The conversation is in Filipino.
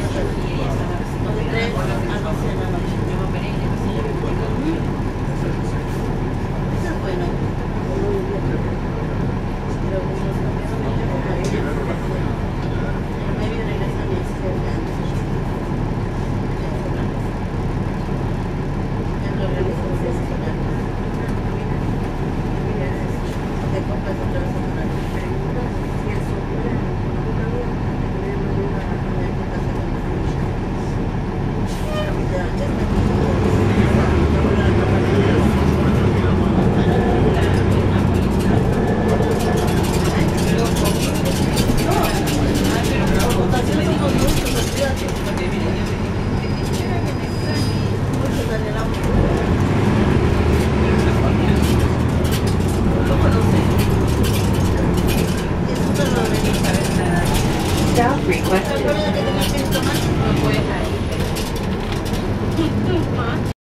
Hindi, ano sila lang. 真的了